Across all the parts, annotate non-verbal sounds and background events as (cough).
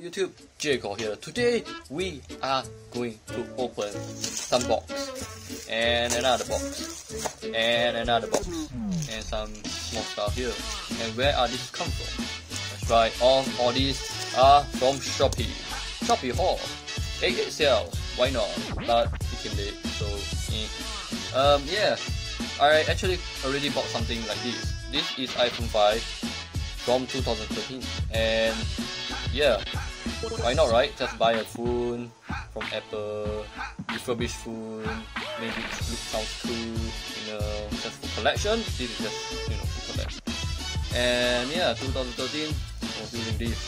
YouTube, Jacob here. Today we are going to open some box and another box and another box and some small stuff here. And where are these come from? That's right, all, all these are from Shopee. Shopee Hall. 88 sales, why not? But it came late, so eh. Um, yeah, I actually already bought something like this. This is iPhone 5 from 2013 and yeah why not right? Just buy a phone from apple refurbished phone maybe it look sounds cool you know just for collection. This is just you know to collect. And yeah 2013 I was using this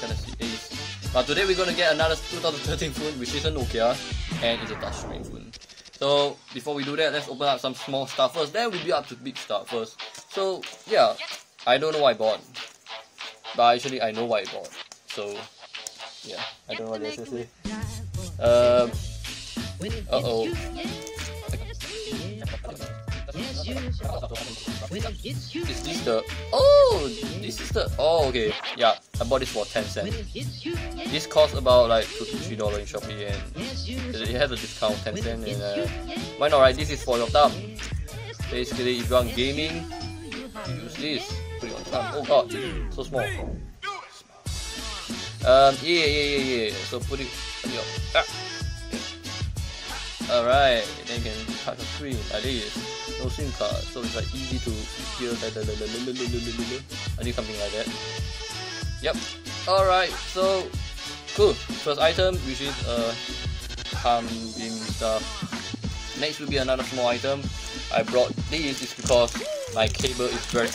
Galaxy Ace but today we're gonna get another 2013 (laughs) phone which is a Nokia and it's a touchscreen phone. So before we do that let's open up some small stuff first. Then we'll be up to big stuff first. So yeah I don't know why I bought. But actually I know why I bought. So yeah, I don't know what else to say. Um, uh oh. Is this the oh this is the oh okay. Yeah I bought this for 10 cents. This cost about like 2 to 3 dollars in Shopee and it has a discount 10 cents and uh, why not right? This is for your thumb. basically if you want gaming use this. put it on thumb. Oh god. So small um, yeah, yeah, yeah, yeah. So put it your. Ah. Alright, then you can touch the screen like this. No SIM card, so it's like easy to hear. I need something like that. Yep. Alright, so cool. First item, which is uh, beam stuff. Next will be another small item. I brought this is because my cable is very,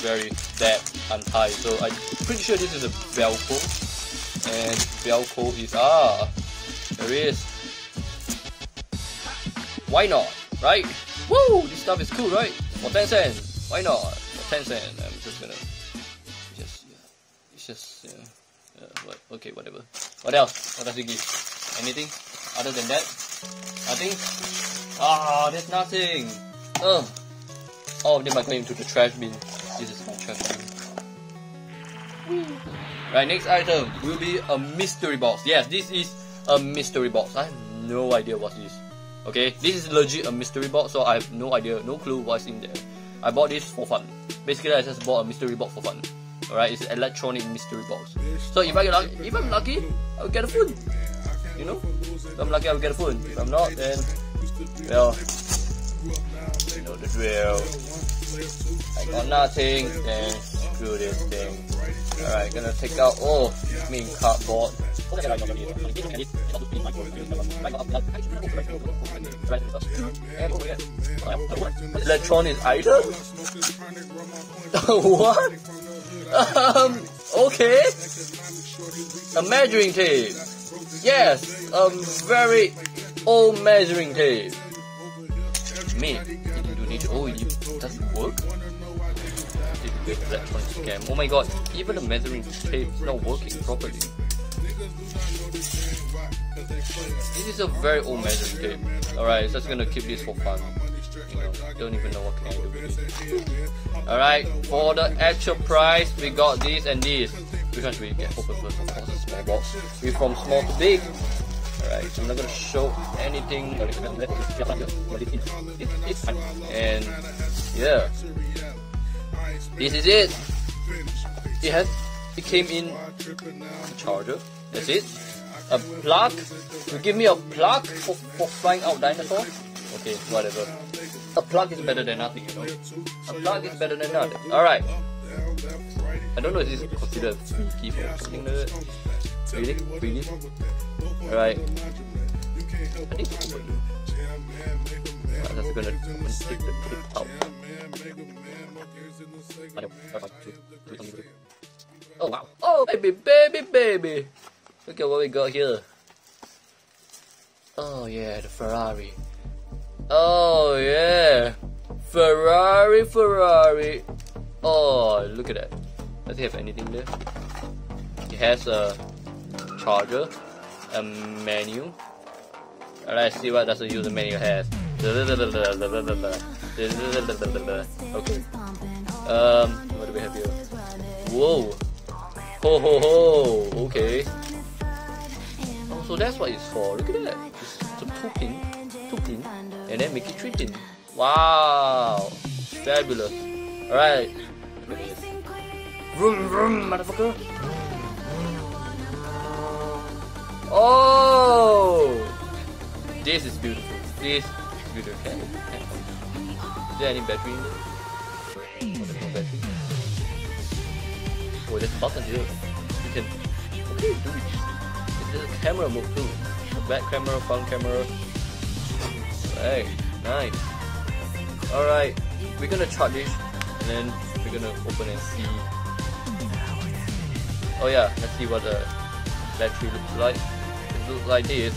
very bad untied. So I'm pretty sure this is a Velcro and Velcro is ah there there is. Why not right? Woo this stuff is cool right? For 10 cents. Why not? For 10 cents. I'm just gonna just yeah, it's just yeah, what okay whatever. What else? What does it give? Anything? Other than that? Nothing? Ah there's nothing. Oh. Oh they might go into the trash bin. This is my trash bin Right, next item will be a mystery box. Yes, this is a mystery box. I have no idea what this. Okay, this is legit a mystery box, so I have no idea, no clue what's in there. I bought this for fun. Basically, I just bought a mystery box for fun. Alright, it's an electronic mystery box. So if I get lucky, if I'm lucky, I'll get a phone. You know, if I'm lucky, I'll get a phone. If I'm not, then well, you know the drill. I got nothing, then screw thing. Alright, gonna take out all main cardboard. Electronic item? (laughs) what? Um, okay. A measuring tape. Yes, a very old measuring tape. Me, need oh, it doesn't work? Electronic scam. Oh my god, even the measuring tape is not working properly. This is a very old measuring tape. Alright, just gonna keep this for fun. You know, don't even know what can I do with it. Alright, for the actual price, we got this and this. Which one should we get? Open first, of course, small box. We from small to big. Alright, I'm not gonna show anything. And yeah, this is it. It has it came in a charger. That's it. A plug. You give me a plug for, for flying out dinosaur? Okay, whatever. A plug is better than nothing, you know. A plug is better than nothing. Alright. I don't know if this is considered free gift or something like that. Really? Really? Alright. I think. I'm just gonna take the clip out. Oh wow. Oh baby, baby, baby. Look at what we got here. Oh yeah, the Ferrari. Oh yeah. Ferrari, Ferrari. Oh, look at that. Does it have anything there? It has a charger, a menu. Let's see what does the user menu has. Okay. Um, what do we have here? Whoa. Ho ho ho, okay. Oh, so that's what it's for. Look at that. It's a two pin, two pin, and then make it three pin. Wow, fabulous. Alright. Vroom vroom, motherfucker. Oh, this is beautiful. This is beautiful. Can, there any battery in there? Oh, there's no battery. Oh, there's a button here. You can. What can you do? There's a camera mode too. A back camera, front camera. Hey, nice. Alright, we're gonna charge this and then we're gonna open and see. Oh yeah, let's see what the battery looks like. It looks like this.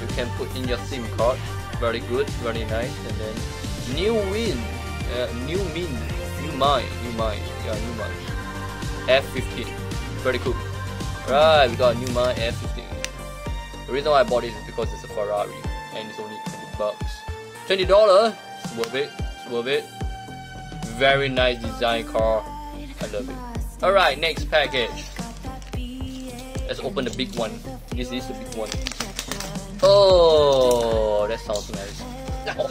You can put in your SIM card. Very good, very nice. And then new win, uh, new min, new mine, new mine, yeah, new mine. F15, very cool. Right, we got a new mine F15. The reason why I bought it is because it's a Ferrari and it's only 20 bucks. $20, it's worth it, it's worth it. Very nice design car, I love it. Alright, next package. Let's open the big one. This is the big one. Oh, that sounds nice. Oh.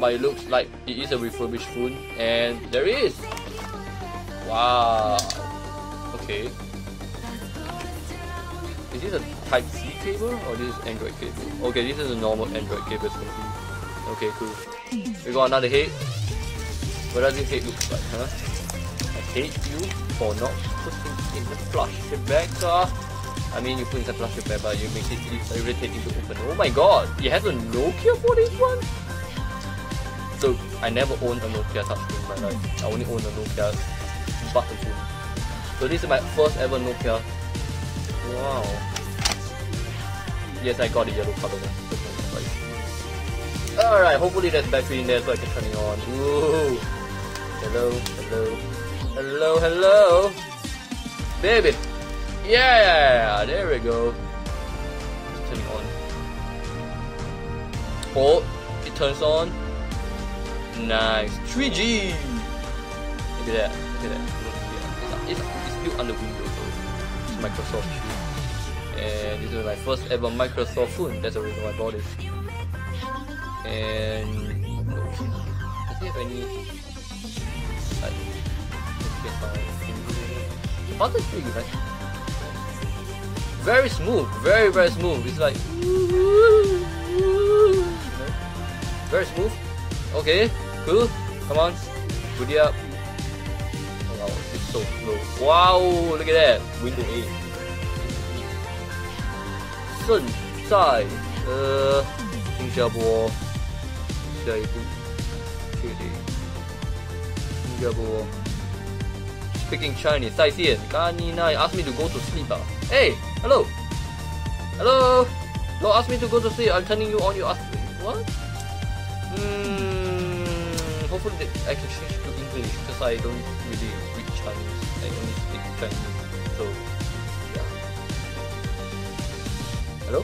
But it looks like it is a refurbished phone, and there is. Wow. Okay. Is this a Type C cable or this is Android cable? Okay, this is a normal Android cable. It's gonna be. Okay, cool. We got another head. What does this head look like, huh? Hate you for not putting in the bag, sir. I mean, you put in the plastic bag, but you make it irritating to open. Oh my god, it has a Nokia for this one? So, I never owned a Nokia touchscreen in my life. I only owned a Nokia button phone. So this is my first ever Nokia. Wow. Yes, I got the yellow color one. Alright, hopefully there's battery in there so I can turn it on. Ooh. Hello, hello. Hello, hello. Baby. Yeah, there we go. Let's turn it on. Oh, it turns on. Nice. 3G. Look at that. Look at that. It's, it's, built under Windows, so it's Microsoft. And this is my first ever Microsoft phone. That's the reason why I bought it. And does it have any like sound? The button's pretty good, right? Very smooth, very very smooth. It's like very smooth. Okay, cool. Come on, put it up. Oh wow, it's so slow. Wow, look at that. Window 8. 正在呃新加坡下一步确定新加坡 Speaking Chinese 在线 Kanina asked me to go to sleep ah. Hey, hello. Hello. No, ask me to go to sleep. I'm turning you on. You ask me what? Hmm. Hopefully I can change to English because I don't really read Chinese. I only speak Chinese. So yeah. Hello?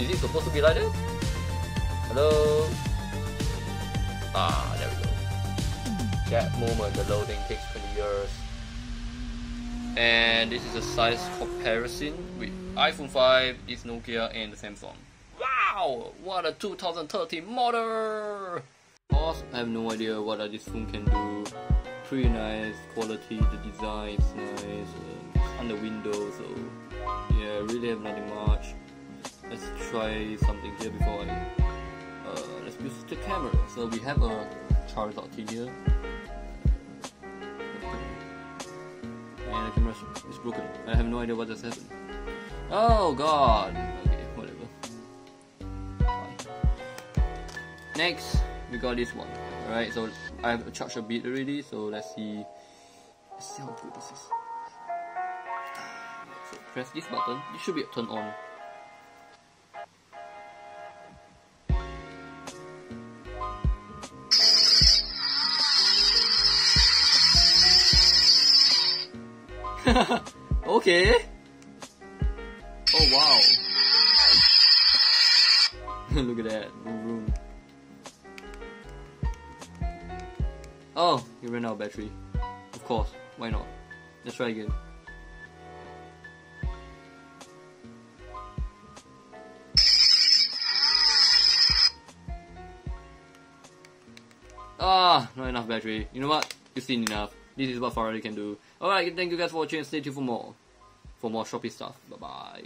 Is it supposed to be like that? Hello? Ah, there we go. That moment, the loading takes 20 years. And this is a size comparison with iPhone 5, this Nokia, and the Samsung. Wow! What a 2013 model! I have no idea what this phone can do. Pretty nice quality, the design is nice, uh, it's under Windows, so yeah, really have nothing much. Let's try something here before I uh, let's use the camera. So we have a dot here. And broken. I have no idea what just happened. Oh god. Okay, whatever. Fine. Next, we got this one. Alright, so I have charged a bit already, so let's see let's see how good this is. So press this button, it should be turned on. (laughs) okay. Oh wow. (laughs) Look at that. Vroom. Oh, you ran out of battery. Of course, why not? Let's try again. Ah, not enough battery. You know what? You've seen enough. This is what Faraday can do. Alright, thank you guys for watching stay tuned for more. For more Shopee stuff. Bye bye.